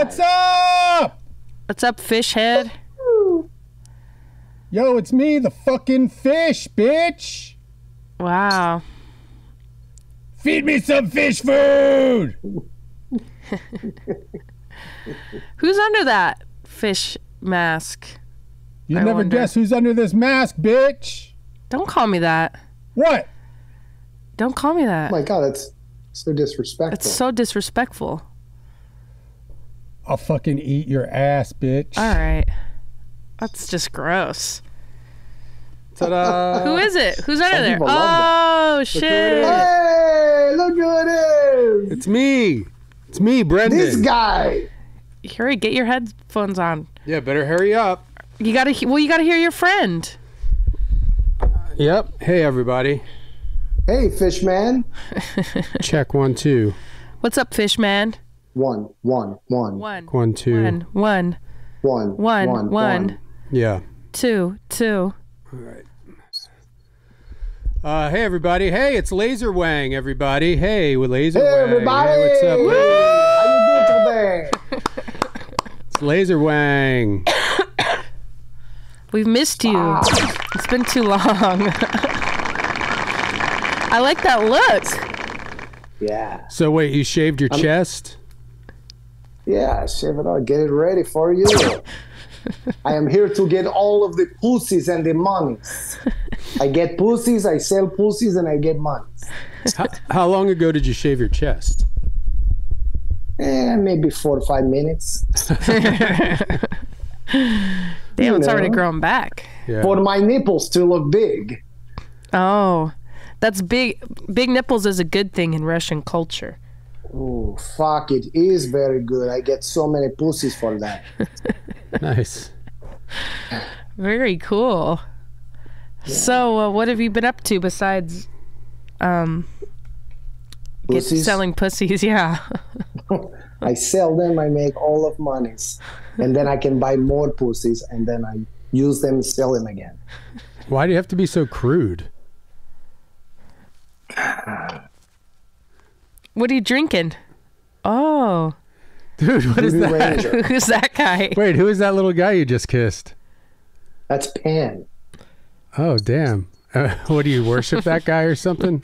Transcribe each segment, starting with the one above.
what's up? What's up, fish head? Yo, it's me, the fucking fish, bitch. Wow. Feed me some fish food. Who's under that fish mask? You I never wonder. guess who's under this mask, bitch. Don't call me that. What? Don't call me that. Oh my god, it's so disrespectful. It's so disrespectful. I'll fucking eat your ass, bitch. All right. That's just gross. Ta-da. Who is it? Who's under Some there? Oh, it shit. hey, look who it is! It's me. It's me, Brendon. This guy. Hurry, get your headphones on. Yeah, better hurry up. You gotta, well, you gotta hear your friend. Yep. Hey, everybody. Hey, Fishman. Check one, two. What's up, fish man? One, one, one, One, One, two. one, one, one, one, one, one, Yeah. two, two. Uh, hey, everybody. Hey, it's Laser Wang, everybody. Hey, with Laser Hey, Wang. everybody. Hey, what's up? How you doing today? It's Laser Wang. We've missed you. It's been too long. I like that look. Yeah, So, wait, you shaved your chest? Yeah. Shave it out. Get it ready for you. I am here to get all of the pussies and the monies. I get pussies, I sell pussies, and I get monies. how, how long ago did you shave your chest? Eh, maybe four to five minutes. Damn, it's already grown back. Yeah. For my nipples to look big. Oh, that's big. Big nipples is a good thing in Russian culture. Oh, fuck, it is very good. I get so many pussies for that. Nice. Very cool. So, uh, what have you been up to besides um get, Pussies? selling pussies? Yeah. I sell them, I make all of monies. And then I can buy more pussies, and then I use them, sell them again. Why do you have to be so crude? what are you drinking? Oh, Dude, what is Voodoo that? Ranger. who's that guy? Wait, who is that little guy you just kissed? That's Pan. Oh, damn. Uh, what do you worship that guy or something?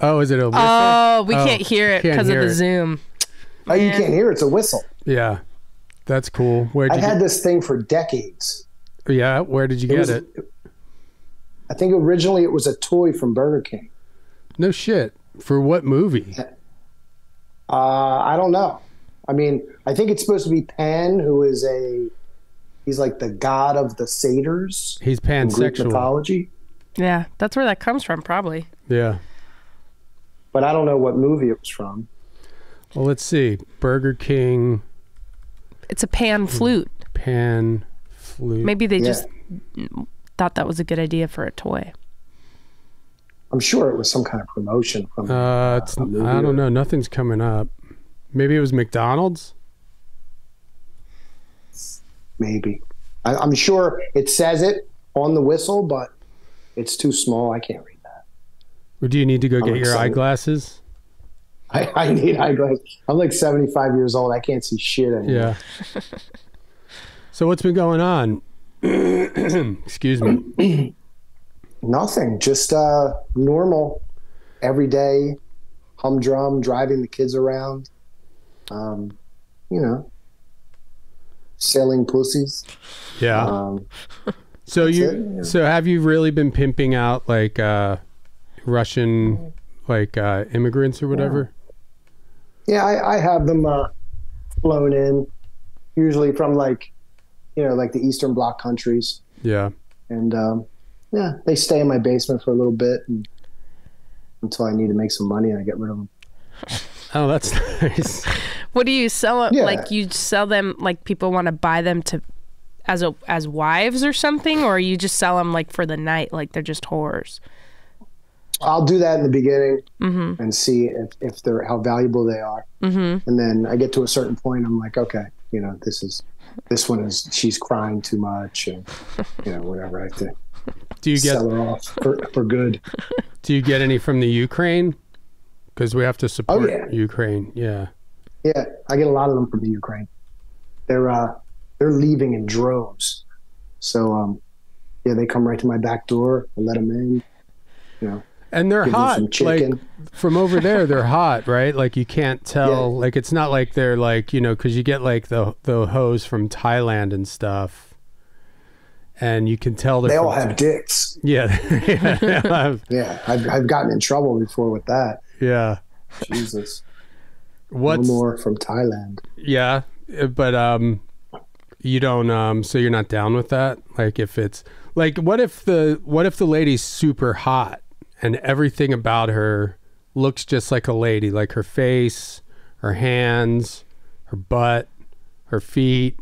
Oh, is it a whistle? Oh, we Oh, can't hear it because of the it. Zoom. Oh, you can't hear it. It's a whistle. yeah. That's cool. Where'd I you had this thing for decades. Yeah, where did you get was- it? I think originally it was a toy from Burger King. No shit. For what movie? Uh, I don't know. I mean, I think it's supposed to be Pan, who is a he's like the god of the satyrs He's in Greek pansexual. mythology. Yeah, that's where that comes from, probably. Yeah. But I don't know what movie it was from. Well, let's see. Burger King It's a pan flute. pan flute. Maybe they Yeah. just thought that was a good idea for a toy. I'm sure it was some kind of promotion from. Uh, it's, a I don't know. Nothing's coming up. Maybe it was McDonald's. maybe. I, I'm sure it says it on the whistle, but it's too small. I can't read that. Or do you need to go get your excited. eyeglasses? I, I need eyeglasses. I'm like 75 years old. I can't see shit anymore. Yeah. so what's been going on? Excuse me. Nothing. Just uh, normal, everyday, humdrum, driving the kids around. Um, you know, selling pussies. Yeah. Um, so you it, yeah. so have you really been pimping out like uh Russian like uh immigrants or whatever? yeah, I, I have them uh, flown in, usually from like, you know, like the Eastern Bloc countries. Yeah. and um, yeah, they stay in my basement for a little bit and, until I need to make some money and I get rid of them. Oh, that's nice. What do you sell it Yeah. like you sell them like people want to buy them to as a as wives or something or you just sell them like for the night like they're just whores? I'll do that in the beginning Mhm. and see if, if they're how valuable they are, Mhm. and then I get to a certain point. I'm like, okay, you know, this is this one is she's crying too much, and you know, whatever. I have to Do you get sell her off for, for good. do you get any from the Ukraine? because we have to support Oh, yeah. Ukraine. Yeah. Yeah, I get a lot of them from the Ukraine. They're uh, they're leaving in droves. So um, yeah, they come right to my back door. I let them in. You know, And they're hot. Like from over there, they're hot, right? Like you can't tell. Yeah. Like it's not like they're like you know because you get like the the hose from Thailand and stuff, and you can tell they're they all have dicks. Yeah, yeah, have- Yeah, I've, I've gotten in trouble before with that. yeah. Jesus, what no more from Thailand. yeah, uh, but um, you don't um, so you're not down with that. Like if it's like what if the what if the lady's super hot and everything about her looks just like a lady, like her face, her hands, her butt, her feet,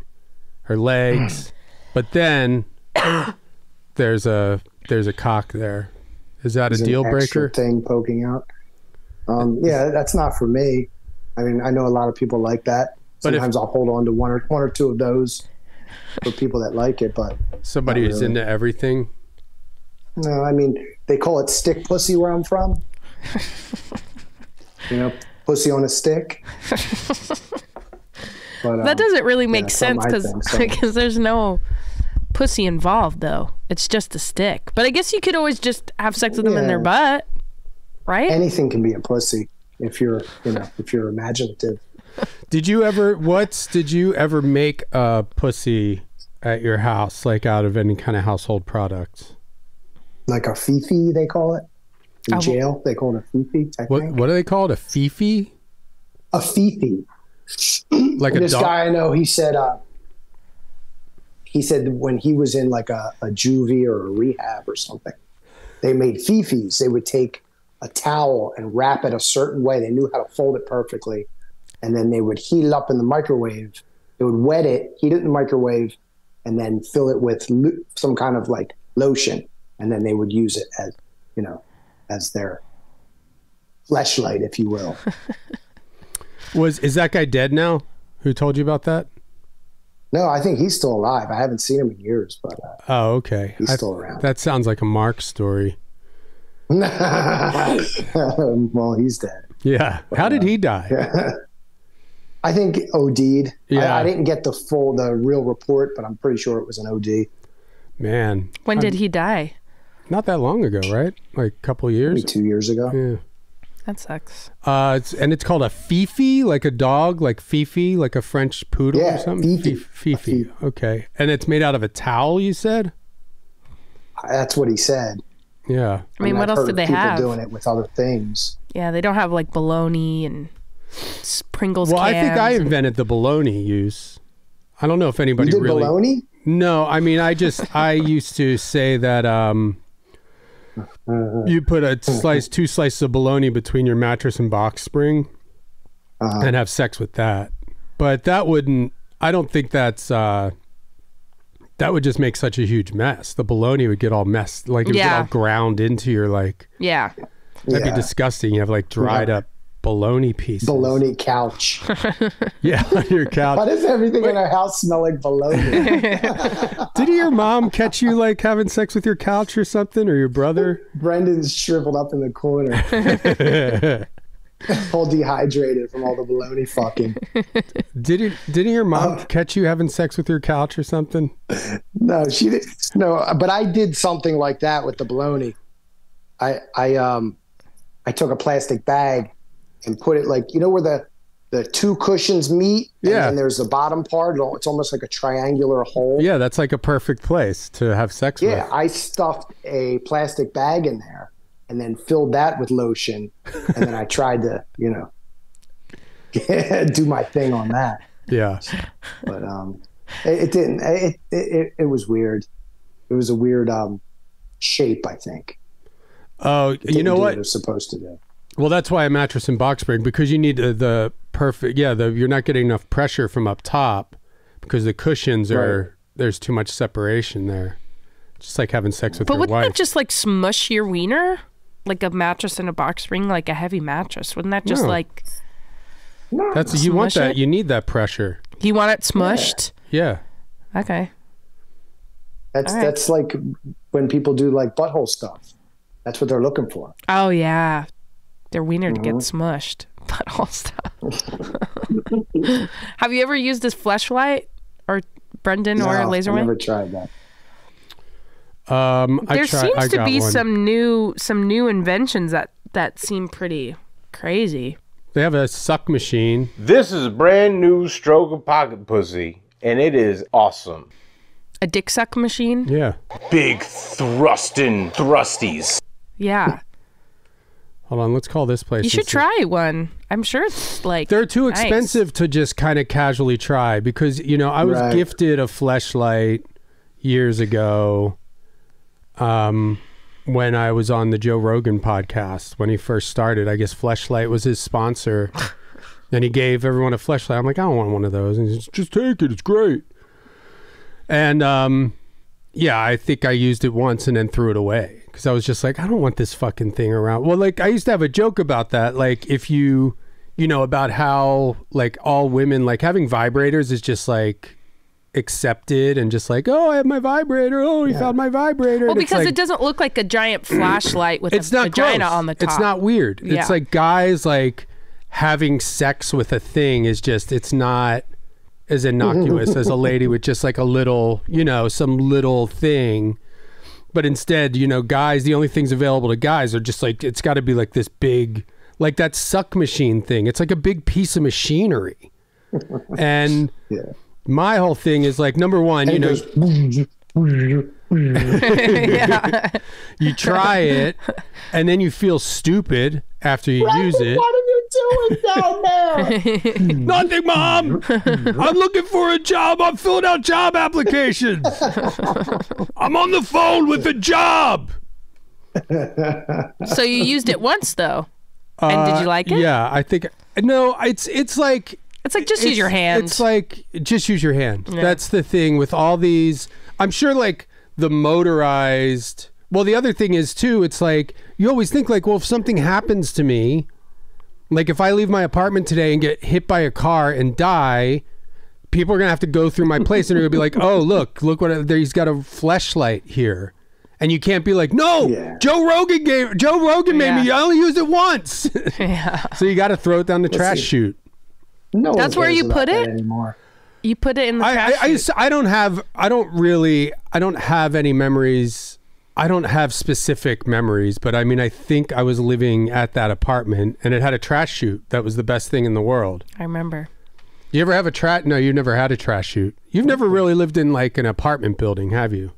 her legs, but then there's a there's a cock there. Is that a There's an deal extra breaker? thing poking out. Um, yeah, that's not for me. I mean, I know a lot of people like that. But if- Sometimes I'll hold on to one or one or two of those for people that like it. But Somebody who's really. into everything. No, I mean, they call it stick pussy where I'm from. you know, pussy on a stick. But, That um, doesn't really make it's not sense my because so- there's no pussy involved though. It's just a stick. But I guess you could always just have sex with them in their butt, right? anything can be a pussy if you're, you know, if you're imaginative. Did you ever what did you ever make a pussy at your house like out of any kind of household products? Like a fifi, they call it. In Oh. jail, they call it a fifi. I What think. what do they call it? A fifi? A fifi. Like this dog? guy I know, he said, uh, he said when he was in like a, a juvie or a rehab or something, they made fifis. They would take a towel and wrap it a certain way. They knew how to fold it perfectly, and then they would heat it up in the microwave. They would wet it, heat it in the microwave, and then fill it with lo- some kind of like lotion, and then they would use it as, you know, as their fleshlight, if you will. Was is that guy dead now? Who told you about that? No, I think he's still alive. I haven't seen him in years, but uh, Oh, okay. he's I- still around. that sounds like a Mark story. well, he's dead. Yeah. How did he die? I think OD'd. Yeah. I, I didn't get the full, the real report, but I'm pretty sure it was an OD. Man, when did he die? Not that long ago, right? Like a couple years. Maybe two years ago. Yeah. That sucks. Uh, it's, and it's called a Fifi, like a dog, like Fifi, like a French poodle Yeah, or something. Fifi. Fifi. Fifi. Okay. And it's made out of a towel, you said? That's what he said. Yeah. I mean, And what I've else heard did of they people have? Doing it with other things. Yeah, they don't have like bologna and s- Pringles. Well, I think I cans. invented the bologna use. I don't know if You anybody did really. bologna? No, I mean, I just I used to say that um, you put a slice, two slices of bologna between your mattress and box spring, Uh, and have sex with that. But that wouldn't. I don't think that's. uh that would just make such a huge mess. The bologna would get all messed, like it would Yeah. get all ground into your like. Yeah. That'd yeah. be disgusting. You have like dried Yeah. up bologna pieces. Bologna couch. Yeah, on your couch. Why does everything in our house smell like bologna? Did your mom catch you like having sex with your couch or something, or your brother? Brendon's shriveled up in the corner, all dehydrated from all the bologna fucking. Did it? Didn't your mom catch you having sex with your couch or something? No, she didn't. No, but I did something like that with the bologna. I I um I took a plastic bag and put it like you know where the the two cushions meet. Yeah. And then there's the bottom part. It's almost like a triangular hole. Yeah, that's like a perfect place to have sex Yeah, with. I stuffed a plastic bag in there and then filled that with lotion, and then I tried to you know do my thing on that. Yeah. but um, it, it didn't. It, it it was weird. It was a weird um shape. I think. Oh, you know do what? It was supposed to do. Well, that's why a mattress and box spring because you need the, the perfect. Yeah, the, you're not getting enough pressure from up top because the cushions are Right. there's too much separation there. Just like having sex with But your wouldn't wife. that just like smush your wiener? Like a mattress and a box spring, like a heavy mattress. Wouldn't that just No. like that's you want that. it? You need that pressure. you want it smushed? Yeah. Okay. That's All right. that's like when people do like butthole stuff. That's what they're looking for. Oh yeah. Their wiener to Mm-hmm. get smushed. Butthole stuff. Have you ever used this flashlight or Brendon or No, laser I ray? never tried that. Um, I There try- seems I to be one. some new some new inventions that that seem pretty crazy. They have a suck machine. This is a brand new stroke of pocket pussy, and it is awesome. A dick suck machine? Yeah. Big thrusting thrusties. Yeah. Hold on. Let's call this place. You should see. try one. I'm sure it's like They're too nice. expensive to just kind of casually try because you know I was Right. gifted a fleshlight years ago. Um, when I was on the Joe Rogan podcast when he first started, I guess Fleshlight was his sponsor, and he gave everyone a fleshlight. I'm like, I don't want one of those, and he's just take it. It's great. And um, yeah, I think I used it once and then threw it away because I was just like, I don't want this fucking thing around. Well, like I used to have a joke about that. Like if you, you know, about how like all women like having vibrators is just like accepted and just like, oh, I have my vibrator. Oh, you found my vibrator. Well, And because like- it doesn't look like a giant flashlight with it's a not vagina gross. on the top. It's not weird. Yeah. It's like guys like having sex with a thing is just it's not as innocuous as a lady with just like a little, you know, some little thing. But instead, you know, guys, the only things available to guys are just like it's got to be like this big like that suck machine thing. It's like a big piece of machinery. and Yeah. my whole thing is like number one, you And know, yeah. you try it and then you feel stupid after you use it. What are you doing down there? Nothing, mom. I'm looking for a job. I'm filling out job applications. I'm on the phone with a job. so you used it once though. And did you like it? Uh, Yeah, I think no. It's it's like It's like just use your hands. It's like just use your hand. That's the thing with all these. I'm sure like the motorized. Well, the other thing is too. It's like you always think like, well, if something happens to me, like if I leave my apartment today and get hit by a car and die, people are gonna have to go through my place and they're gonna be like, oh, look, look what he's got a fleshlight here. And you can't be like, no, Yeah. Joe Rogan gave Joe Rogan made me. Yeah. I only used it once. yeah. so you got to throw it down the trash see. chute. No That's where you put it? anymore. You put it in the I, trash. I, I, chute. s- I don't have I don't really I don't have any memories. I don't have specific memories, but I mean I think I was living at that apartment and it had a trash chute. That was the best thing in the world. I remember. You ever have a trash? No, you never had a trash chute. You've never really lived in like an apartment building, have you?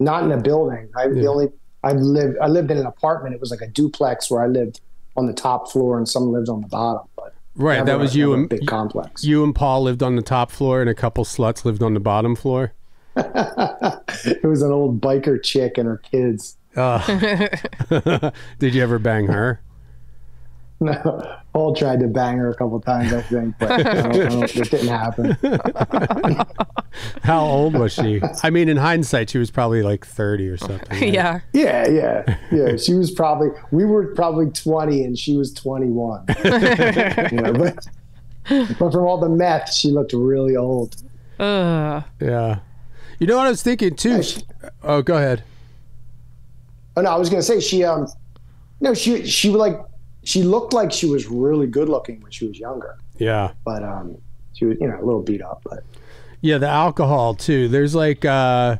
Not in a building. I the only I lived I lived in an apartment. It was like a duplex where I lived on the top floor and some lived on the bottom. But Right, never that was you and big complex. you and Paul lived on the top floor and a couple sluts lived on the bottom floor. It was an old biker chick and her kids. Ah. Did you ever bang her? No, Paul tried to bang her a couple times, I think, but I don't, I don't, it didn't happen. How old was she? I mean, in hindsight, she was probably like 30 or something. right? Yeah. Yeah, yeah, yeah. She was probably we were probably twenty and she was twenty one. but, but from all the meth, she looked really old. Ugh. Yeah. You know what I was thinking too? Oh, go ahead. Oh no, I was gonna say she um no she she like she looked like she was really good looking when she was younger, Yeah. but um she was you know a little beat up, but Yeah, the alcohol too. There's like uh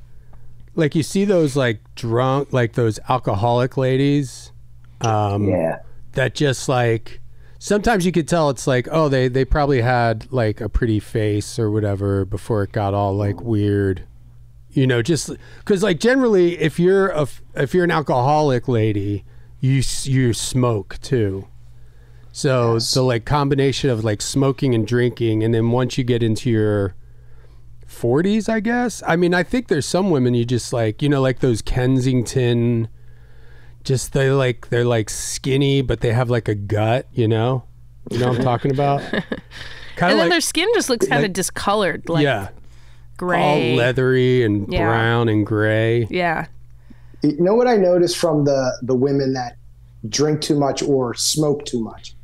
like you see those like drunk like those alcoholic ladies um yeah. that just like sometimes you could tell it's like oh they they probably had like a pretty face or whatever before it got all like weird. You know, just cuz like generally if you're a if you're an alcoholic lady, you you smoke too. So the like combination of like smoking and drinking and then once you get into your 40s, I guess. I mean, I think there's some women you just like, you know, like those Kensington just they like they're like skinny but they have like a gut, you know? You know what I'm talking about? Kind And of then their skin just looks kind of discolored, like yeah, gray. all leathery and Yeah. brown and gray. Yeah. You know what I noticed from the the women that drink too much or smoke too much?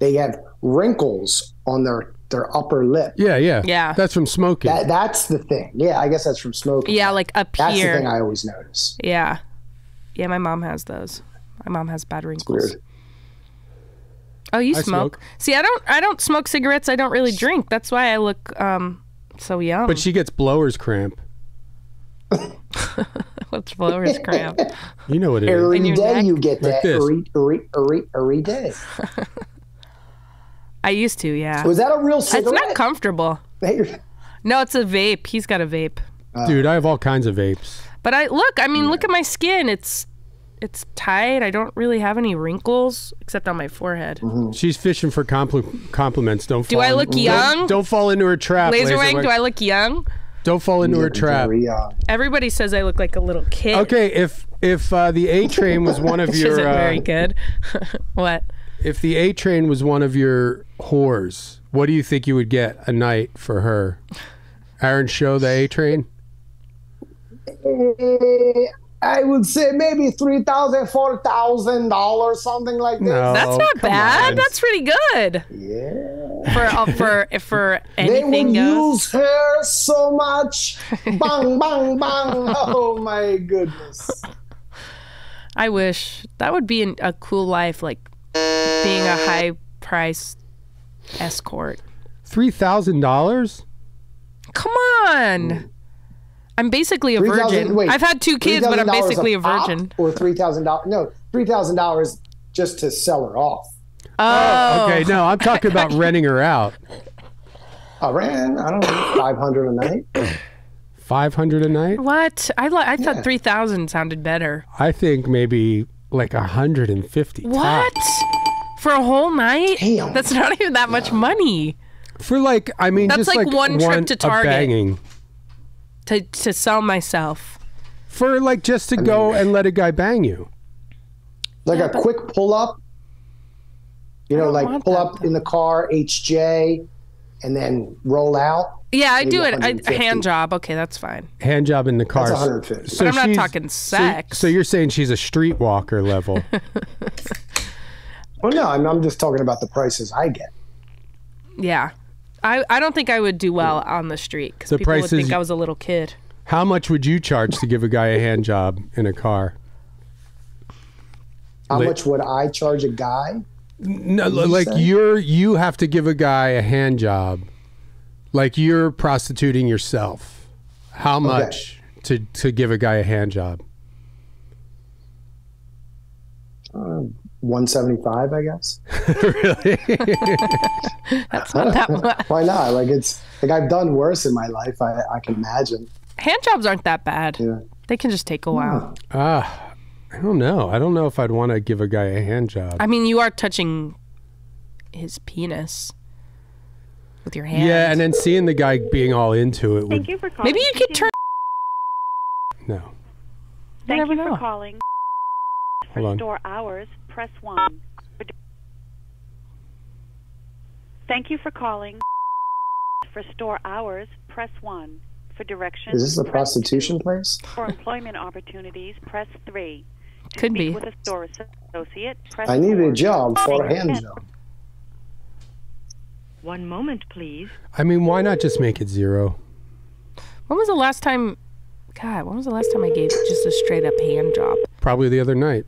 They have wrinkles on their their upper lip. Yeah, yeah. Yeah. That's from smoking. That that's the thing. Yeah, I guess that's from smoking. Yeah, like up that's the here. thing I always notice. yeah. Yeah, my mom has those. My mom has bad wrinkles. Weird. Oh, you smoke. smoke. See, I don't. I don't smoke cigarettes. I don't really drink. That's why I look um so young. But she gets blower's cramp. What's blower's cramp? You know what it is. Every In your neck? you get Like that. this. Every, every, every, every day. I used to. Yeah. Was that a real cigarette? It's not comfortable. No, it's a vape. He's got a vape. Uh. Dude, I have all kinds of vapes. But I look. I mean, look at my skin. It's it's tight. I don't really have any wrinkles except on my forehead. She's fishing for compli- compliments. Don't. Do fall I in- look don't- young? Don't, fall into her trap. Laser Laserwang. wang. Do I look young? Don't fall into her trap. Very, uh, Everybody says I look like a little kid. Okay, if if uh, the A train was one of your isn't uh, very good. what? if the A train was one of your whores, what do you think you would get a night for her? Aaron, show the A train. I would say maybe three thousand, four thousand dollars, something like this. No, That's not bad. on. That's pretty good. Yeah. For uh, for for They anything would goes. use her so much. bang, bang, bang. Oh my goodness. I wish that would be an, a cool life, like being a high price escort. Three thousand dollars. Come on. I'm basically a 3,000 virgin. wait, I've had two kids, but I'm basically a virgin. Or three thousand dollars? No, three thousand dollars just to sell her off. Oh, Okay, no, I'm talking about renting her out. I ran. I don't know, five hundred a night. Five hundred a night. What? I li- I thought Yeah. three thousand sounded better. I think maybe like a hundred and fifty. What? For a whole night? Damn. That's not even that much money For like, I mean, That's just like like, one trip to a Target. Banging. to to sell myself. For like just to go and let a guy bang you. Like a quick pull up. You know, like pull that, up in the car, HJ, and then roll out. Yeah, I do it. I, 150. hand job. Okay, that's fine. Hand job in the car. That's 150. So But I'm not she's- talking so- sex. So, you're saying she's a streetwalker level? Well, no, I'm, I'm just talking about the prices I get. Yeah. I, I don't think I would do well on the street because The people would prices- think I was a little kid. How much would you charge to give a guy a hand job in a car? How Li- much would I charge a guy? No, you like say? you're you have to give a guy a hand job, like you're prostituting yourself. How much to to give a guy a hand job? Uh, 175, I guess. really That's not that much. Why not? Like it's like I've done worse in my life. I, I can imagine. Hand jobs aren't that bad. Yeah. They can just take a while. Ah, I don't know. I don't know if I'd want to give a guy a hand job. I mean, you are touching his penis with your hand. yeah, and then seeing the guy being all into it would Thank you for calling. maybe you could turn. no. Thank never you know. for calling. Hold on. Store hours, press one. Thank you for calling. For store hours, press one. For directions, Is this a press prostitution two. place? For employment opportunities, press three. To Could be. with a store associate, press I need a four. job for a hand job. One moment, please. I mean, why not just make it zero? When was the last time? God, when was the last time I gave just a straight up hand job? Probably the other night.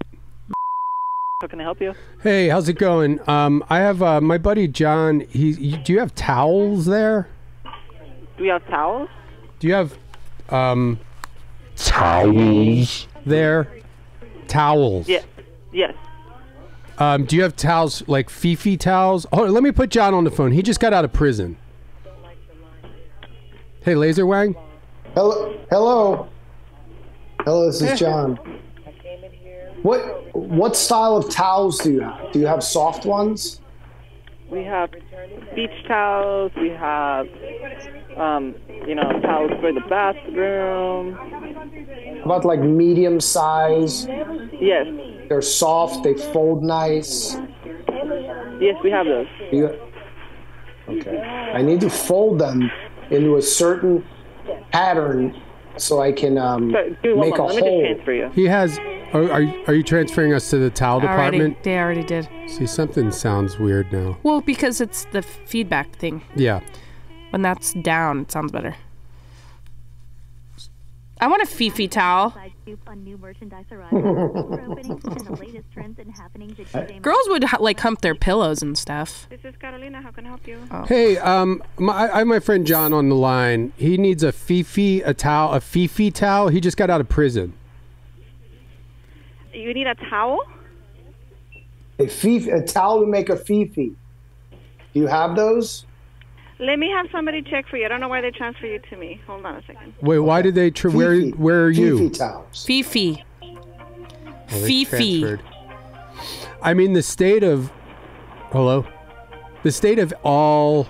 How can I help you? Hey, how's it going? Um, I have uh, my buddy John. He, you, do you have towels there? Do we have towels? Do you have um towels there? Towels. Yes. Yes. Um, do you have towels like Fifi towels? Oh, let me put John on the phone. He just got out of prison. Hey, Laser Wang. Hello, hello, hello. This is John. What what style of towels do you have? Do you have soft ones? We have beach towels. We have, um, you know, towels for the bathroom. How about like medium size? Yes. They're soft. They fold nice. Yes, we have those. You, okay. I need to fold them into a certain pattern so I can um, So, give me one make a moment. Let me hole. just transfer you. He has. Are, are, you- are you transferring us to the towel Already, department? they already did. See, something sounds weird now. Well, because it's the feedback thing. Yeah. When that's down, it sounds better. I want a Fifi towel. Inside scoop on new merchandise arrivals, store openings, and the latest trends and happenings at DJ Girls would hu- like hump their pillows and stuff. This is Carolina. How can I help you? Hey, um, my, I have my friend John on the line. He needs a Fifi, a towel, a Fifi towel. He just got out of prison. You need a towel? A fifi, a towel to make a fifi. Do you have those? Let me have somebody check for you. I don't know why they transfer you to me. Hold on a second. Wait, why did they? Tr- where, Fifi. where are you? Fifi towels. Fifi. Oh, Fifi. I mean, the state of hello, the state of all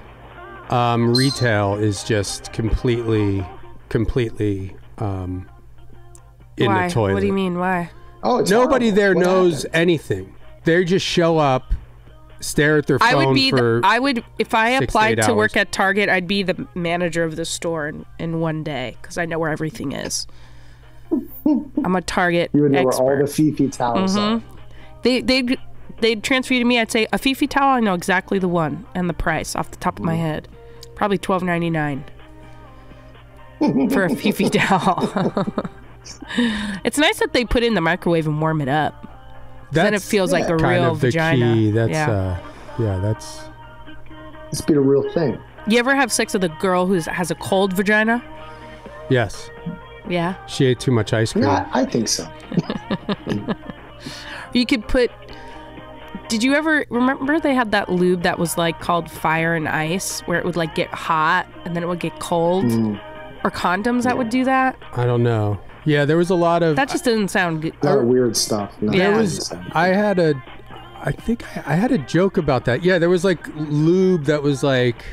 um, retail is just completely, completely um, in Why? the toilet. What do you mean? Why? Oh, it's Nobody horrible. there What knows happened? anything. They just show up, stare at their phone I would be. for. The, I would if I six to applied eight to work at Target. I'd be the manager of the store in, in one day because I know where everything is. I'm a Target You would know where all the fifi towels mm-hmm. are. They they they'd transfer you to me. I'd say a Fifi towel. I know exactly the one and the price off the top of my mm. head. Probably twelve ninety nine for a Fifi towel. it's nice that they put it in the microwave and warm it up. then it That's feels like a kind real of the vagina. key. That's yeah. uh, yeah, that's. This be the real thing. you ever have sex with a girl who has a cold vagina? Yes, Yeah. she ate too much ice cream. Yeah, I think so. You could put. Did you ever remember they had that lube that was like called Fire and Ice, where it would like get hot and then it would get cold, Mm. or condoms that would do that? I don't know. Yeah, there was a lot of. That just doesn't sound good. A lot of weird stuff. No, Yeah. there was. I had a. I think I, I had a joke about that. Yeah, there was like lube that was like.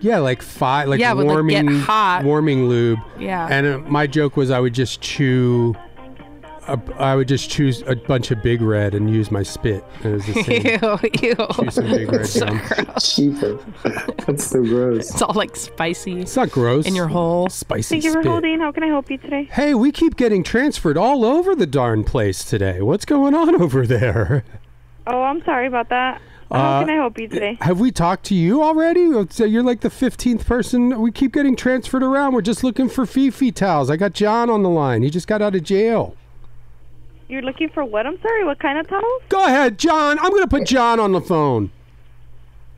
Yeah, like five, like Yeah, it would, like, warming, get hot. warming lube. Yeah. And uh, my joke was I would just chew. A, I would just choose a bunch of Big Red and use my spit. And it was the same. ew, chew some ew. Big Red so gross. cheaper. That's so gross. It's all like spicy It's not gross. in your hole. spicy Thank you for spit. holding. How can I help you today? Hey, we keep getting transferred all over the darn place today. What's going on over there? Oh, I'm sorry about that. Uh, How can I help you today? Have we talked to you already? So you're like the 15th person. We keep getting transferred around. We're just looking for Fifi towels. I got John on the line. He just got out of jail. You're looking for what? I'm sorry. What kind of towels? Go ahead, John. I'm going to put John on the phone.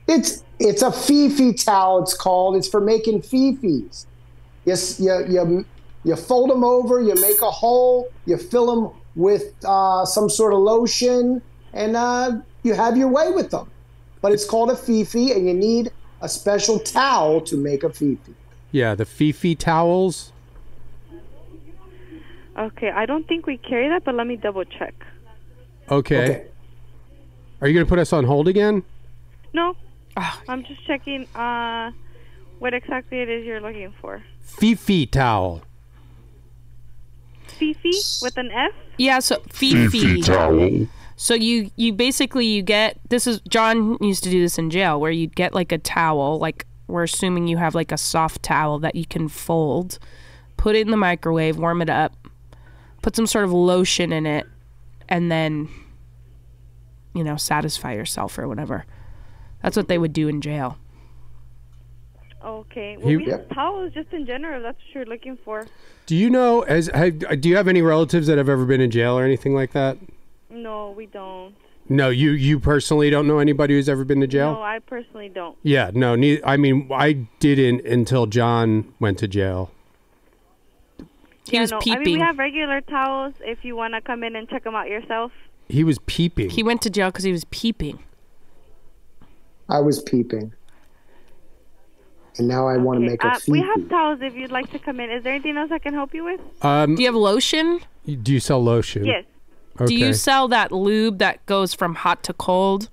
It's it's a fifi towel. It's called. It's for making fifis. Yes, you you you fold them over. You make a hole. You fill them with uh, some sort of lotion, and uh, you have your way with them. But it's called a fifi, and you need a special towel to make a fifi. Yeah, the Fifi towels. Okay, I don't think we carry that, but let me double check. Okay. Okay. Are you going to put us on hold again? No, Ah, I'm just checking uh, what exactly it is you're looking for. Fifi towel. Fifi with an F? yeah, so Fifi. Towel. So you you basically you get this is John used to do this in jail where you'd get like a towel like we're assuming you have like a soft towel that you can fold, put it in the microwave, warm it up, put some sort of lotion in it, and then you know satisfy yourself or whatever. That's what they would do in jail. Okay. Well, He- we have towels just in general. That's what you're looking for. Do you know as have, do you have any relatives that have ever been in jail or anything like that? No, we don't. No, you you personally don't know anybody who's ever been to jail? No, I personally don't. Yeah, no, ne- I mean, I didn't until John went to jail. He Yeah, was no, peeping. I mean, we have regular towels if you want to come in and check them out yourself. He was peeping. he went to jail because he was peeping. I was peeping, and now I want to make a Uh, we have towels if you'd like to come in. Is there anything else I can help you with? um, Do you have lotion? do you sell lotion? Yes. Okay. Do you sell that lube that goes from hot to cold?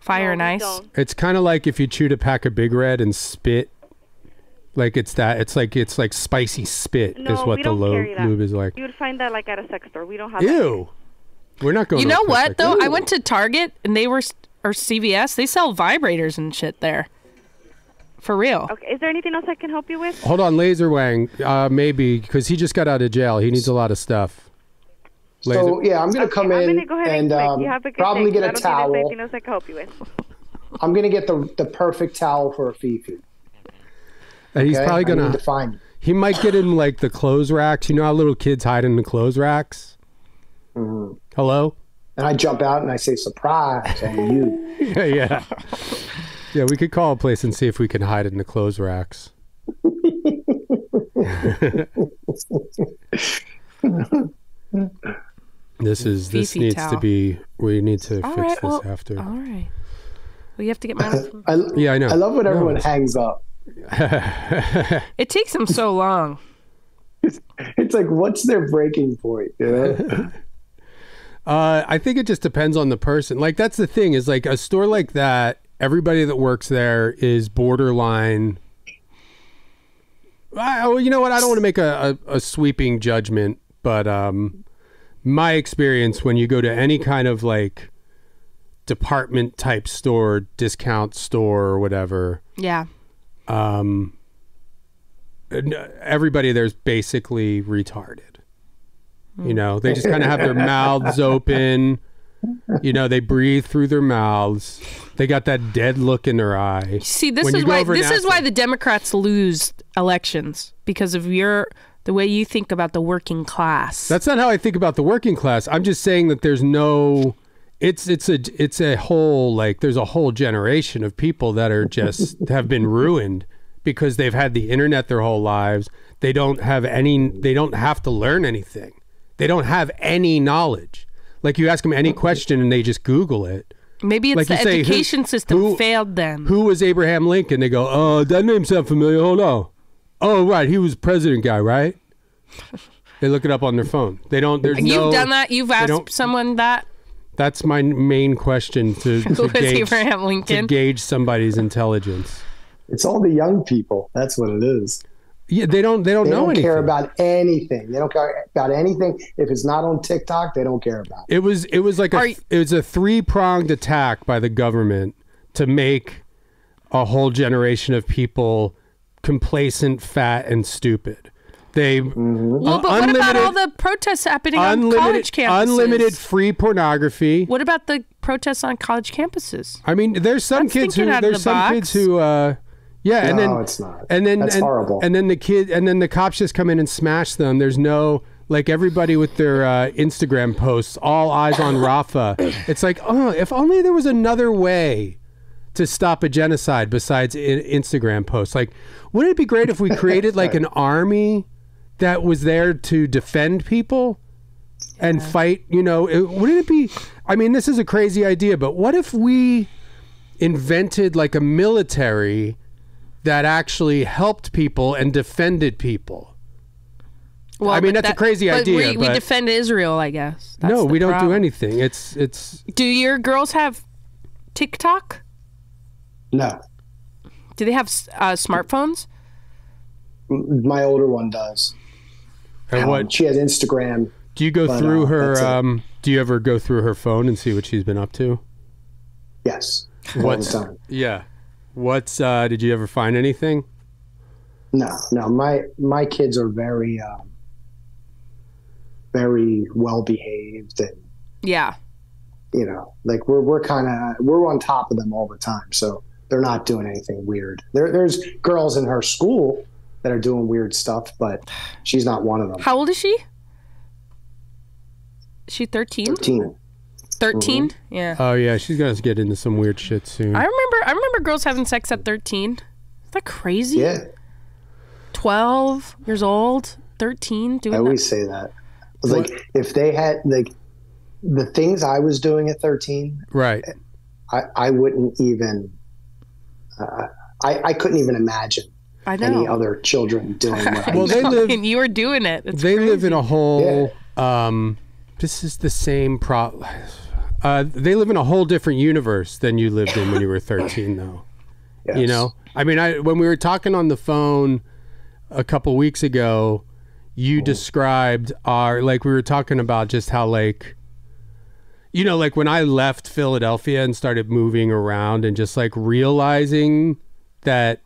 Fire No, and ice? It's kind of like if you chewed a pack of Big Red and spit. Like it's that. It's like it's like spicy spit No, is what the don't lo- lube is like. You would find that like at a sex store. We don't have that. Ew. We're not going. You to know what like though? that. I went to Target and they were or CVS. They sell vibrators and shit there. For real. Okay. Is there anything else I can help you with? Hold on, Laser Wang. Uh, maybe because he just got out of jail. He needs a lot of stuff. Laser. So yeah, I'm gonna Okay, come I'm in gonna go ahead and, and um, have a good probably day. get I a don't towel. anything else I can help you with. I'm gonna get the the perfect towel for a fifi. And he's okay? probably gonna. to find. He might get in like the clothes racks. You know how little kids hide in the clothes racks. Mm-hmm. Hello. And I jump out and I say, surprise on you. yeah, yeah, yeah. We could call a place and see if we can hide in the clothes racks. this is this Fifi needs to be. We need to All fix right. this Well, after. all right. Well, you have to get mine. from- I, Yeah, I know. I love when No, everyone it's- hangs up. it takes them so long. It's like, what's their breaking point? You know? Uh, I think it just depends on the person. Like that's the thing is like a store like that. Everybody that works there is borderline. I, well, you know what? I don't want to make a, a, a sweeping judgment, but um, my experience when you go to any kind of like department type store, discount store, or whatever, Yeah. Um, everybody there's basically retarded. You know, they just kind of have their mouths open. You know, they breathe through their mouths. They got that dead look in their eye. See, this When you is why this is why the Democrats lose elections because of your the way you think about the working class. That's not how I think about the working class. I'm just saying that there's no it's it's a it's a whole like there's a whole generation of people that are just have been ruined because they've had the internet their whole lives. They don't have any they don't have to learn anything. They don't have any knowledge. Like you ask them any question and they just Google it. Maybe it's like the say, who- education system who- failed them. Who was Abraham Lincoln? They go, "Oh, that name sounds familiar. Oh, Hold on. Oh, right, he was president guy, right?" they look it up on their phone. They don't. There's You've no. done that. You've asked someone that. That's my main question to, Who to was gauge Abraham to gauge somebody's intelligence. It's all the young people. That's what it is. Yeah, they don't. They don't They know don't anything. care about anything. They don't care about anything. If it's not on TikTok, they don't care about it. It was it was like a you- it was a three pronged attack by the government to make a whole generation of people complacent, fat, and stupid. They Well, but uh, what about all the protests happening on college campuses? unlimited free pornography. What about the protests on college campuses? I mean, there's some That's kids who thinking out of there's the some box. kids who uh yeah, and then it's not. And then That's and, horrible. And then the kid and then the cops just come in and smash them. There's no like everybody with their uh, Instagram posts, all eyes on Rafah. It's like, oh, if only there was another way to stop a genocide besides I- Instagram posts. Like, wouldn't it be great if we created like an army that was there to defend people and fight? You know, it, wouldn't it be? I mean, this is a crazy idea, but what if we invented like a military that actually helped people and defended people? Well, I mean, but that's a crazy but idea, We, we defend Israel, I guess. That's no, we don't do anything. It's it's Do your girls have TikTok? No, Do they have uh, smartphones? My older one does. And Um, what she has Instagram. do you go but, through uh, her? Um, do you ever go through her phone and see what she's been up to? Yes, What's the yeah? What's uh? Did you ever find anything? No, no. My my kids are very, um, very well behaved, and Yeah. you know, like we're we're kind of we're on top of them all the time. So they're not doing anything weird. There, there's girls in her school that are doing weird stuff, but she's not one of them. How old is she? Is she 13? Thirteen. 13? Mm-hmm. Yeah. Oh yeah, she's gonna get into some weird shit soon. I remember I remember girls having sex at 13. Is that crazy? Yeah, 12 years old, 13 I doing that. always say that. I was like, if they had like the things I was doing at thirteen, right. I, I wouldn't even. Uh, I I couldn't even imagine I know. Any other children doing what I Well, they live. and you were doing it. It's they crazy. live in a whole um this is the same pro uh they live in a whole different universe than you lived in when you were 13 though. You know? I mean i when we were talking on the phone a couple weeks ago you described our like we were talking about just how like you know like when i left philadelphia and started moving around and just like realizing that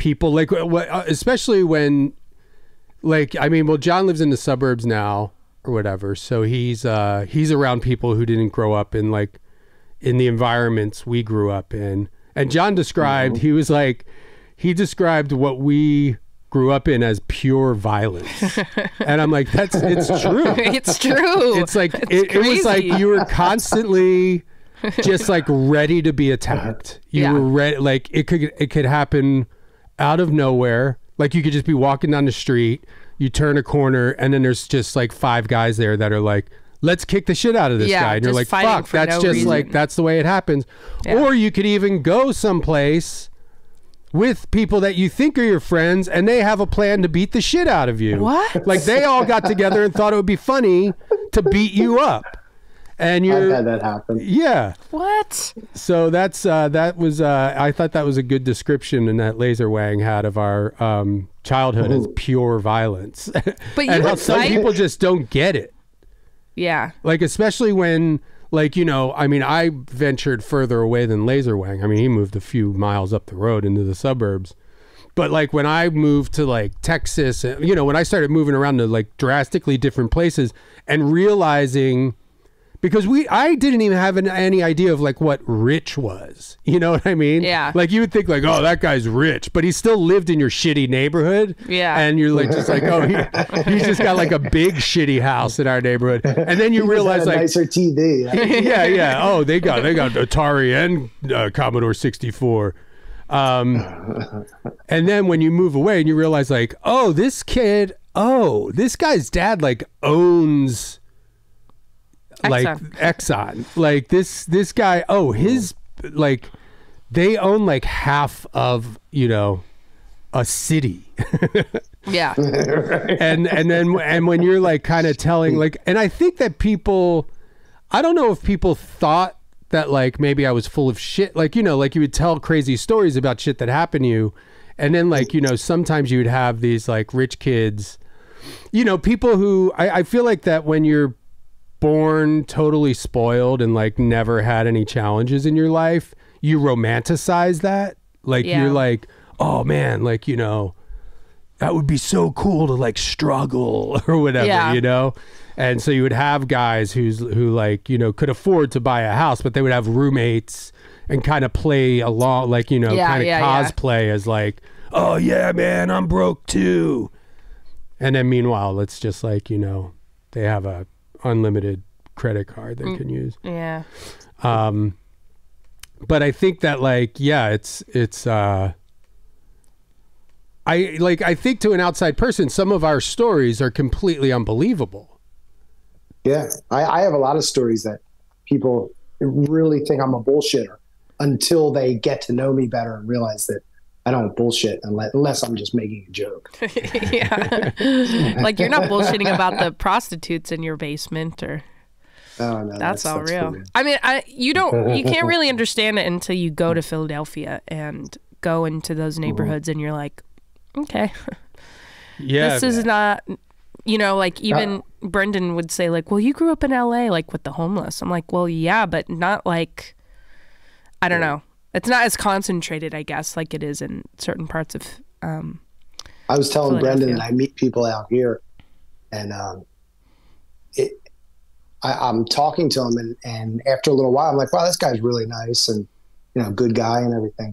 people like uh, wh- wh- uh, especially when like I mean, well, John lives in the suburbs now or whatever, so he's uh he's around people who didn't grow up in like in the environments we grew up in. And John described mm-hmm. he was like he described what we grew up in as pure violence, and I'm like, that's it's true. it's true. It's like it, it was like you were constantly just like ready to be attacked. You Yeah. were ready, like it could it could happen out of nowhere. Like you could just be walking down the street, you turn a corner, and then there's just like five guys there that are like, "Let's kick the shit out of this Yeah, guy," and you're like, "Fuck, that's no just reason. like that's the way it happens." Yeah. Or you could even go someplace with people that you think are your friends and they have a plan to beat the shit out of you. What? Like they all got together and thought it would be funny to beat you up. And I've had that happen. yeah. what? So that's uh that was uh I thought that was a good description and that laser wang had of our um childhood as pure violence. But you and how some fight- people just don't get it. Yeah. Like especially when like you know, I mean, I ventured further away than Laser Wang. I mean, he moved a few miles up the road into the suburbs. But like when I moved to like Texas, and you know, when I started moving around to like drastically different places and realizing because we I didn't even have an, any idea of like what rich was. You know what I mean? Yeah. Like you would think like, oh, that guy's rich, but he still lived in your shitty neighborhood. Yeah. And you're like just like, oh, he, he's just got like a big shitty house in our neighborhood. And then you He just had realize a like nicer TV. yeah, yeah. Oh, they got they got Atari and uh, Commodore 64. Um, and then when you move away and you realize like, oh, this kid, oh, this guy's dad like owns like Exxon. Exxon. Like this this guy, oh, his like they own like half of, you know, a city. Yeah. and and then and when you're like kind of telling like and I think that people I don't know if people thought that like maybe I was full of shit like you know like you would tell crazy stories about shit that happened to you and then like you know sometimes you would have these like rich kids you know people who I, I feel like that when you're born totally spoiled and like never had any challenges in your life you romanticize that like Yeah. you're like oh man like you know that would be so cool to like struggle or whatever, Yeah. you know? And so you would have guys who's who like, you know, could afford to buy a house, but they would have roommates and kind of play along like, you know, Yeah, kind of yeah, cosplay as like, oh yeah, man, I'm broke too. And then meanwhile, it's just like, you know, they have a unlimited credit card Mm. they can use. Yeah. Um, but I think that like, yeah, it's it's. uh I like. I think to an outside person, some of our stories are completely unbelievable. Yeah, I, I have a lot of stories that people really think I'm a bullshitter until they get to know me better and realize that I don't bullshit unless, unless I'm just making a joke. yeah. like you're not bullshitting about the prostitutes in your basement or Oh, no, that's, all for real. real. I mean, I you don't you can't really understand it until you go to Philadelphia and go into those mm-hmm. neighborhoods and you're like, okay, Yeah, this is not you know like uh, even Brendon would say like well you grew up in la like with the homeless i'm like well yeah but not like i don't know it's not as concentrated i guess like it is in certain parts of um I was telling Brendon I meet people out here, and um, it, I, I'm talking to him, and, and after a little while, I'm like, "Wow, this guy's really nice, and you know, good guy, and everything."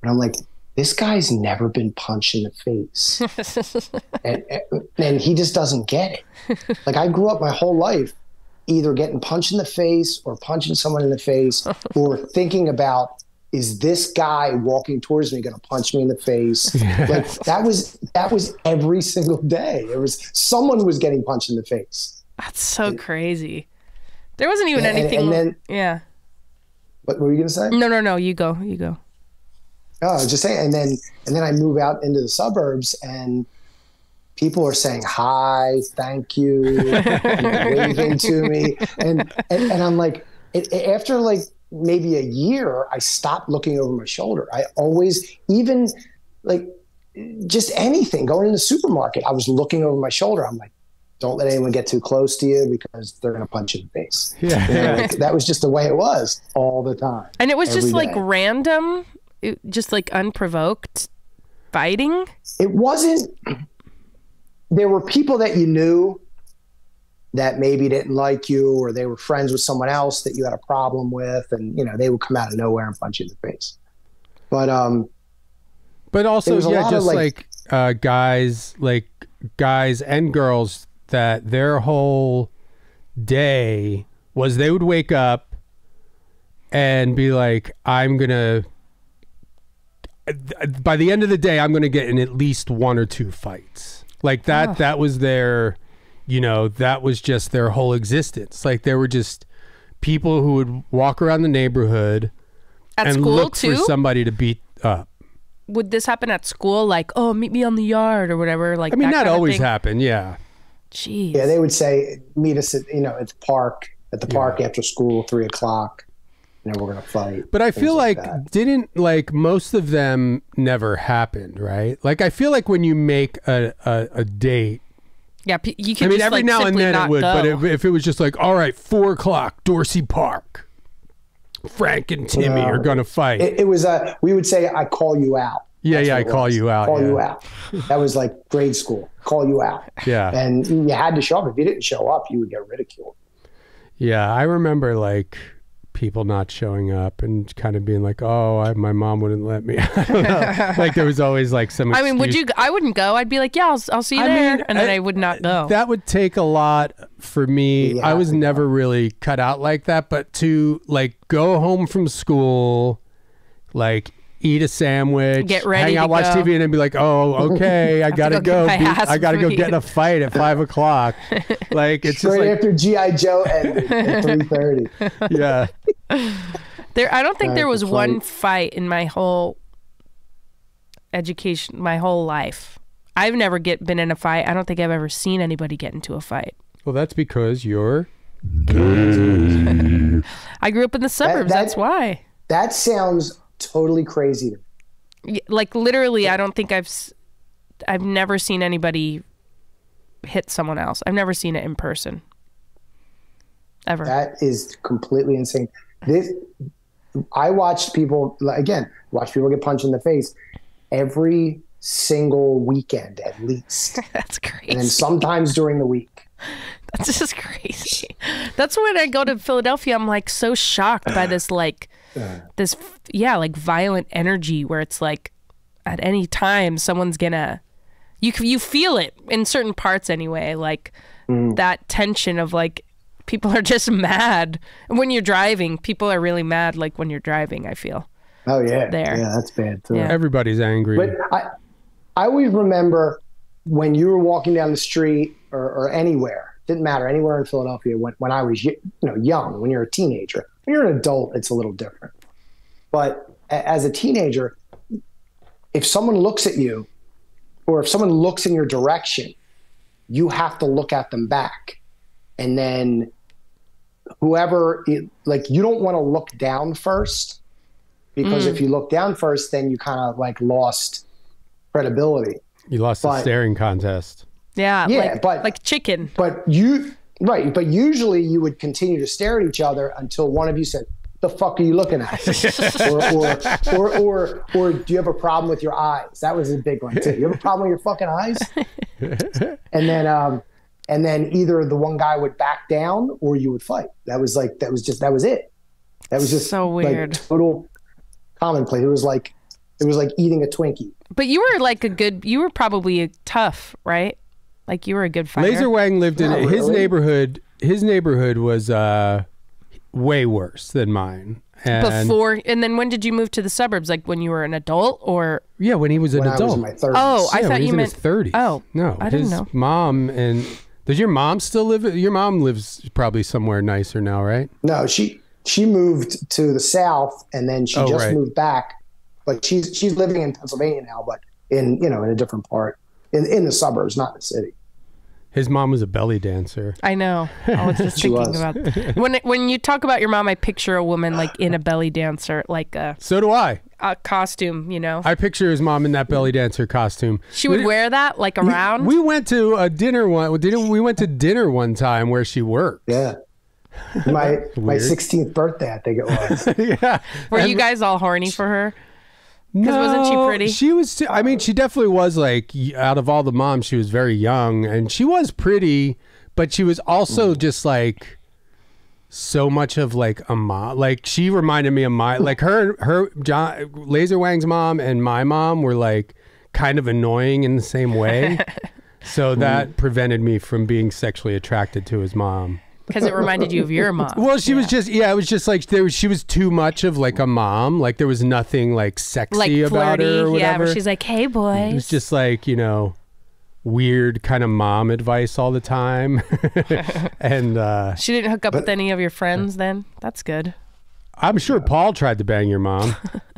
And I'm like, "This guy's never been punched in the face, and, and and he just doesn't get it." Like I grew up my whole life either getting punched in the face or punching someone in the face, or thinking about is this guy walking towards me going to punch me in the face? Like that was that was every single day. It was someone was getting punched in the face. that's so crazy there wasn't even And- and- anything and then- yeah What were you going to say? no no no you go you go Oh, I was just saying. And then and then I move out into the suburbs and people are saying hi, thank you, and waving to me, and and, and I'm like, it, it- after like maybe a year, I stopped looking over my shoulder. I always, even like just anything going in the supermarket, I was looking over my shoulder. I'm like, don't let anyone get too close to you because they're going to punch you in the face. Yeah. You know, like, that was just the way it was all the time. and it was just Every like random it, just like unprovoked fighting it wasn't there were people that you knew that maybe didn't like you or they were friends with someone else that you had a problem with and you know they would come out of nowhere and punch you in the face but um But also, yeah, just like- like, uh, guys, like guys and girls, that their whole day was they would wake up and be like, I'm gonna. By the end of the day, I'm gonna get in at least one or two fights. Like that. That was their, you know, that was just their whole existence. Like there were just people who would walk around the neighborhood At and school look too? for somebody to beat up. Would this happen at school? Like, oh, meet me on the yard or whatever. Like, I mean, that that always thing? happened. Yeah. Jeez. Yeah, they would say meet us at you know at the park at the park after school, three o'clock, and then we're gonna fight. But I feel like, that. didn't like most of them never happened, right? Like I feel like when you make a a, a date, yeah, you can I mean, just, every like, now and then it would, go. but if, if it was just like, all right, four o'clock, Dorsey Park, Frank and Timmy No. are gonna fight. it, it was a. we would say I call you out. yeah, That's yeah, I call was. you out. Call yeah. you out. That was like grade school. Call you out. Yeah, And you had to show up. If you didn't show up, you would get ridiculed. yeah. I remember like people not showing up and kind of being like, "Oh, I, my mom wouldn't let me." I don't know. like there was always like some. I mean, would you? I wouldn't go. I'd be like, yeah, I'll, I'll see you I there, mean, and then I- I, would not go. That would take a lot for me. Yeah, I was I never really cut out like that, but to like go home from school, like eat a sandwich, Get ready hang out, to watch go. TV, and then be like, "Oh, okay, I gotta go go. get my beat- I gotta go get in a fight at five o'clock." like it's just like, after GI Joe ended at three thirty. yeah, There, I don't think Uh, there the was one fight. fight in my whole education, my whole life. I've never get been in a fight. I don't think I've ever seen anybody get into a fight. well, that's because you're. I grew up in the suburbs. that- that's why. That sounds totally crazy to me. Like literally, I don't think I've, I've never seen anybody hit someone else. I've never seen it in person. Ever. That is completely insane. This, I watched people again. Watch people get punched in the face every single weekend at least, That's crazy. and then sometimes during the week. That's just crazy. That's when I go to Philadelphia. I'm like so shocked by this like this yeah like violent energy where it's like at any time someone's gonna you you feel it in certain parts anyway like mm-hmm. that tension of like people are just mad when you're driving people are really mad like when you're driving I feel Oh yeah, There. yeah, that's bad too. Yeah. Everybody's angry. But I, I always remember when you were walking down the street or, or anywhere, didn't matter, anywhere in Philadelphia when, when I was you know young, when you're a teenager. When you're an adult, it's a little different. But a- as a teenager, if someone looks at you or if someone looks in your direction, you have to look at them back. And then whoever, it, like, you don't want to look down first because mm. if you look down first, then you kind of like lost credibility. you lost the staring contest. yeah Yeah, like, but- like chicken But you, right? But usually you would continue to stare at each other until one of you said, "The fuck are you looking at?" or, or, or, or, or, do you have a problem with your eyes? That was a big one too. You have a problem with your fucking eyes? and then, um, and then either the one guy would back down or you would fight. That was like that was just that was it. That was just So like, weird. total commonplace. It was like it was like eating a Twinkie. but you were like a good you were probably a tough right like you were a good fighter Laser Wang lived in Not his really. neighborhood. His neighborhood was uh, way worse than mine. And before and then when did you move to the suburbs like when you were an adult or yeah, when he was an When I was adult. in my thirties. Oh, I yeah, thought when he you in meant his thirties. Oh, no, I didn't his know. mom and does your mom still live? Your mom lives probably somewhere nicer now, right? No, she she moved to the south and then she Oh, just right. moved back. But she's she's living in Pennsylvania now, but in you know in a different part in in the suburbs, not the city. His mom was a belly dancer. I know. I was just thinking was. about when it, when you talk about your mom. I picture a woman like in a belly dancer, like a, So do I. a costume. You know, I picture his mom in that belly dancer costume. she would wear that like around. We went to a dinner one. Didn't we went to dinner one time where she worked? Yeah. My my 16th birthday, I think it was. yeah. Were you guys all horny for her? Wasn't she pretty? She was. I mean, she definitely was like out of all the moms, she was very young, and she was pretty, but she was also Mm. just like so much of like a mom. Like she reminded me of my like her her John Laser Wang's mom and my mom were like kind of annoying in the same way. so that prevented me from being sexually attracted to his mom. Because it reminded you of your mom. Well, she was just yeah, it was just like there was she was too much of like a mom. Like there was nothing like sexy like about her or yeah, whatever. where she's like, "Hey, it was just like, you know, weird kind of mom advice all the time. and uh She didn't hook up with any of your friends then? That's good. I'm sure Paul tried to bang your mom.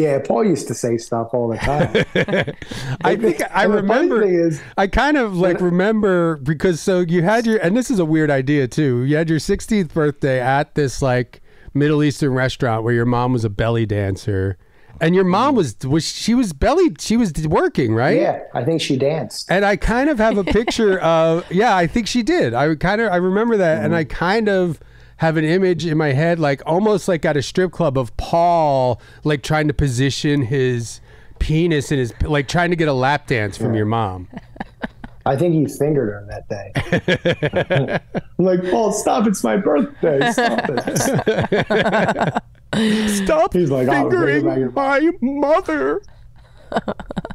Yeah, Paul used to say stuff all the time. I think I And the funny remember. is- I kind of like remember because so you had your and this is a weird idea too. You had your 16th birthday at this like Middle Eastern restaurant where your mom was a belly dancer, and your mom was was she was belly she was working right. yeah, I think she danced. And I kind of have a picture of yeah, I think she did. I kind of I remember that, and I mm-hmm. kind of have an image in my head, like almost like at a strip club of Paul, like trying to position his penis in his like trying to get a lap dance from your mom. I think he fingered her that day. I'm like, Paul, stop! It's my birthday. Stop it. Stop He's like, "Oh, fingering back." my mother.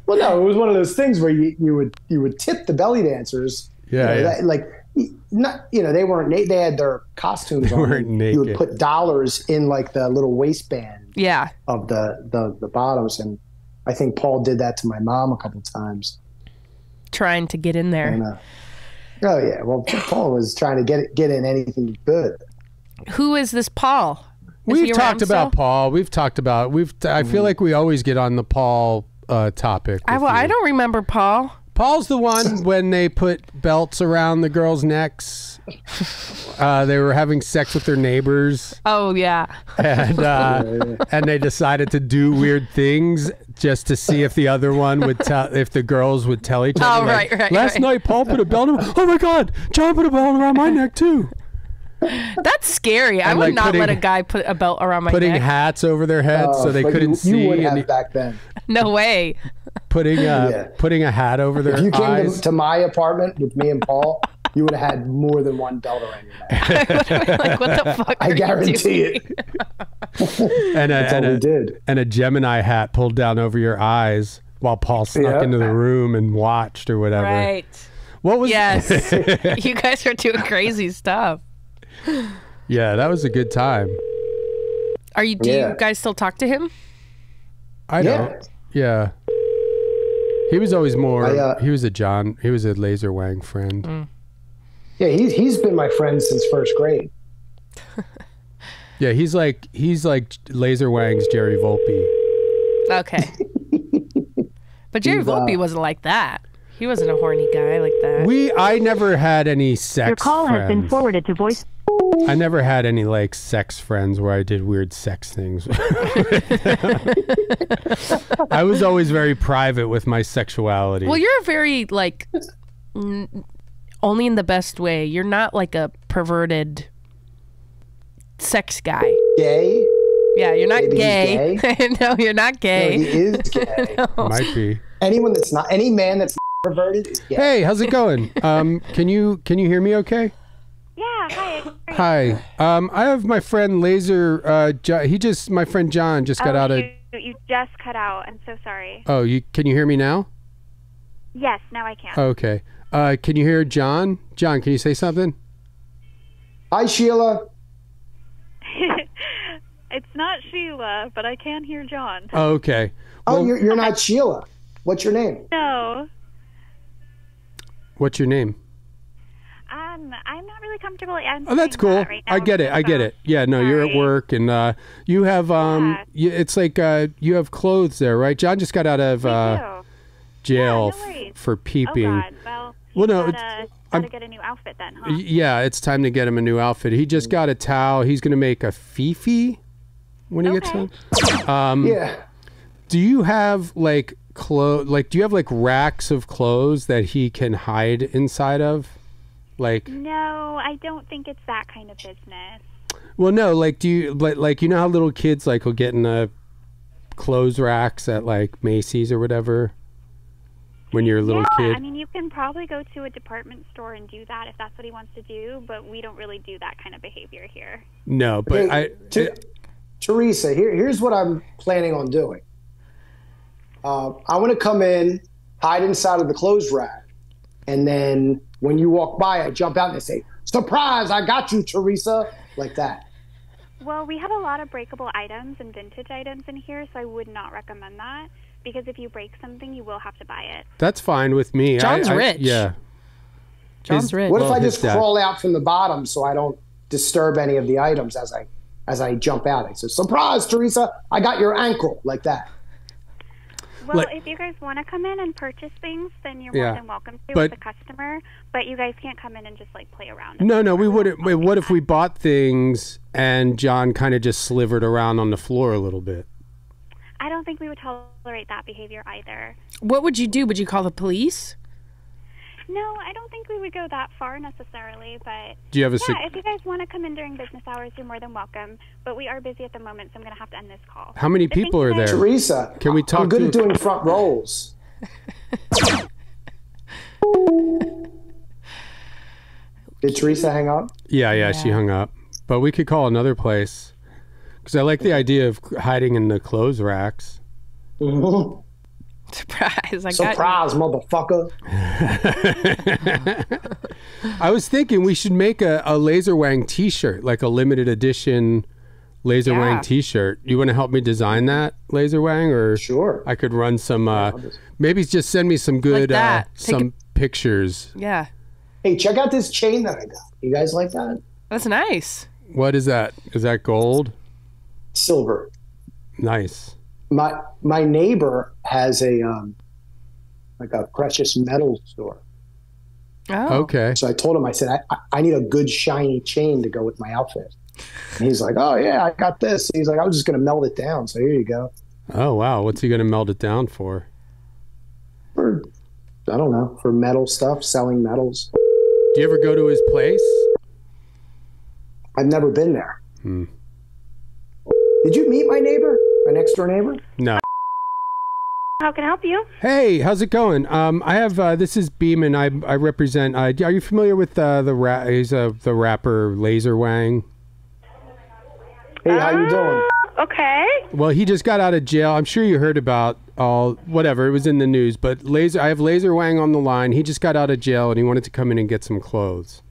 Well, no, it was one of those things where you, you would you would tip the belly dancers. Yeah, you know, yeah. that- like not you know they weren't na- they had their costumes They on. weren't You would put dollars in like the little waistband Yeah. of the the the bottoms, and I think Paul did that to my mom a couple times. Trying to get in there. And, uh, oh yeah, well Paul was trying to get get in anything he could. Who is this Paul? Is We've around talked about still? Paul. We've talked about we've. I feel like we always get on the Paul uh, topic. I, with well, I don't remember Paul. Paul's the one when they put belts around the girls' necks. Uh, they were having sex with their neighbors, Oh yeah. and uh, and they decided to do weird things just to see if the other one would tell if the girls would tell each other. Oh, like, right, right, Last right. night, Paul put a belt. On, oh my God, John put a belt around my neck too. That's scary. I would like, not putting- let a guy put a belt around my neck. Putting neck. hats over their heads Uh, so they couldn't you, see. You would and have the- back then. no way. Putting a Yeah. putting a hat over their If you came eyes. to, to my apartment with me and Paul, you would have had more than one belt around your neck. like what the fuck? I guarantee it. and a, That's and all a- we did. and a Gemini hat pulled down over your eyes while Paul snuck Yeah. into the room and watched or whatever. Right. What was Yes. you guys are doing crazy stuff. yeah, that was a good time. Are you? Do Yeah. you guys still talk to him? I Yeah. don't. Yeah. He was always more. I, uh, he was a John. He was a Laser Wang friend. Yeah, he's he's been my friend since first grade. Yeah, he's like he's like Laser Wang's Jerry Volpe. Okay. but Jerry He's, uh, Volpe wasn't like that. He wasn't a horny guy like that. We I never had any sex. Your call has been forwarded to voice. I never had any like sex friends where I did weird sex things. I was always very private with my sexuality. well, you're very like n- only in the best way. You're not like a perverted sex guy. Gay? Yeah, you're not Maybe he's gay. no, you're not No, gay. he is gay. might be. Anyone that's not any man that's perverted is gay. Hey, how's it going? Um, can you can you hear me? Okay. Yeah, hi. Hi. Um, I have my friend Laser. Uh, jo- he just my friend John just got oh, out of. you, you just cut out. I'm so sorry. Oh, you can you hear me now? Yes, now I can. Okay. Uh, can you hear John? John, can you say something? Hi Sheila. it's not Sheila, but I can hear John. Oh, okay. Oh, you're you're not Sheila. What's your name? No, What's your name? Um, I'm not really comfortable answering Oh, that's cool. that right now I get it. the I get it. Yeah, no, you're at work and uh, you have um, Yeah. y it's like uh, you have clothes there, right? John just got out of uh, do. jail no f- worries. for Oh peeping. God. Well, Well, no, gotta, it's- gotta get a new outfit then, huh? Yeah, it's time to get him a new outfit. He just got a towel. He's gonna make a fifi when he gets home. Um, Yeah. Do you have like clothes? Like, do you have like racks of clothes that he can hide inside of? Like, No, I don't think it's that kind of business. well, no. Like, do you like like you know how little kids like will get in a clothes racks at like Macy's or whatever? when you're a little yeah, kid? I mean, you can probably go to a department store and do that if that's what he wants to do, but we don't really do that kind of behavior here. no, but Hey, I. Te- Teresa, here, here's what I'm planning on doing. Uh, I want to come in, hide inside of the clothes rack, and then when you walk by, I jump out and I say, "Surprise! I got you, Teresa!" Like that. Well, we have a lot of breakable items and vintage items in here, so I would not recommend that because if you break something, you will have to buy it. That's fine with me. John's I- rich. Yeah. John's His- rich. What if I just dad- crawl out from the bottom so I don't disturb any of the items as I as I jump out? I say, "Surprise, Teresa! I got your ankle!" Like that. Well, Like- if you guys want to come in and purchase things, then you're Yeah, more than welcome to but- with the customer. But you guys can't come in and just like play around. No, no, we wouldn't. Wait, what if we bought things and John kind of just slivered around on the floor a little bit? I don't think we would tolerate that behavior either. What would you do? Would you call the police? No, I don't think we would go that far necessarily, but Do you have a yeah, sug- if you guys want to come in during business hours, you're more than welcome. But we are busy at the moment, so I'm going to have to end this call. How many But people are there? Teresa, Can we talk I'm good to- at doing front rolls. Did Teresa hang up? Yeah, yeah, she hung up. But we could call another place because I like the idea of hiding in the clothes racks. Surprise! I got Surprise, motherfucker! I was thinking we should make a, a Laser Wang T-shirt, like a limited edition Laser Yeah. Wang T-shirt. You want to help me design that, Laser Wang, or Sure. I could run some. Uh, maybe just send me some good uh, that. Take some pictures. Yeah, Hey, check out this chain that I got. You guys like that? that's nice. What is that? Is that gold? Silver. Nice. My my neighbor has a um, like a precious metal store. Oh, Okay. So I told him, I said, I, I- I need a good shiny chain to go with my outfit. And he's like, Oh yeah, I got this. He's like, I was just gonna melt it down. So here you go. Oh wow, what's he gonna melt it down for? For I don't know for metal stuff, selling metals. Do you ever go to his place? I've never been there. Hmm. Did you meet my neighbor, my next door neighbor? No. How can I help you? Hey, how's it going? Um, I have uh, this is Beeman. I I represent. Uh, are you familiar with uh, the ra- He's uh, the rapper Laser Wang. Hey, how you doing? Okay. Well, he just got out of jail. I'm sure you heard about all whatever. It was in the news. But Laser, I have Laser Wang on the line. He just got out of jail and he wanted to come in and get some clothes.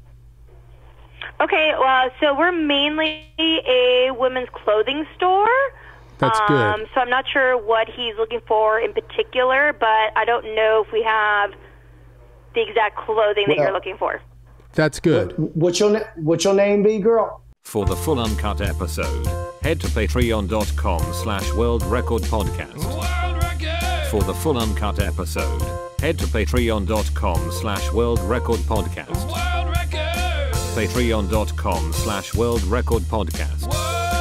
Okay, well, so we're mainly a women's clothing store. That's um, good. So I'm not sure what he's looking for in particular, but I don't know if we have the exact clothing that Well- you're looking for. That's good. What's your na- What's your name, be girl? For the full uncut episode, head to patreon.com slash world record podcast. For the full uncut episode, head to patreon.com slash world record podcast. Patreon.com slash world record podcast.